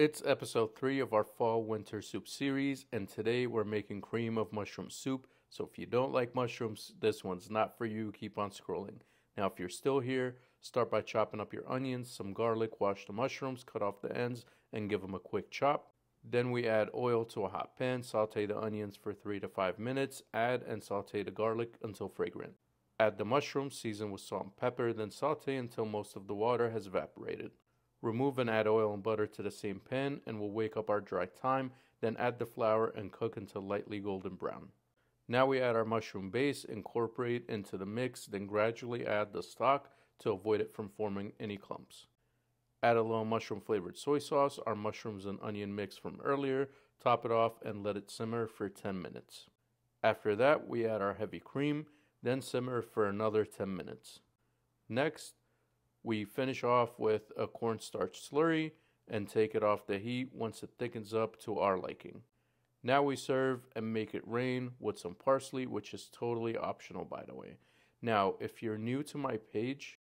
It's episode 3 of our fall winter soup series, and today we're making cream of mushroom soup. So if you don't like mushrooms, this one's not for you. Keep on scrolling. Now, if you're still here, start by chopping up your onions, some garlic, wash the mushrooms, cut off the ends, and give them a quick chop. Then we add oil to a hot pan, saute the onions for 3 to 5 minutes, add and saute the garlic until fragrant. Add the mushrooms, season with salt and pepper, then saute until most of the water has evaporated. Remove and add oil and butter to the same pan and we'll wake up our dry thyme, then add the flour and cook until lightly golden brown. Now we add our mushroom base, incorporate into the mix, then gradually add the stock to avoid it from forming any clumps. Add a little mushroom flavored soy sauce, our mushrooms and onion mix from earlier, top it off and let it simmer for 10 minutes. After that, we add our heavy cream, then simmer for another 10 minutes. Next, we finish off with a cornstarch slurry and take it off the heat once it thickens up to our liking. Now we serve and make it rain with some parsley, which is totally optional by the way. Now, if you're new to my page,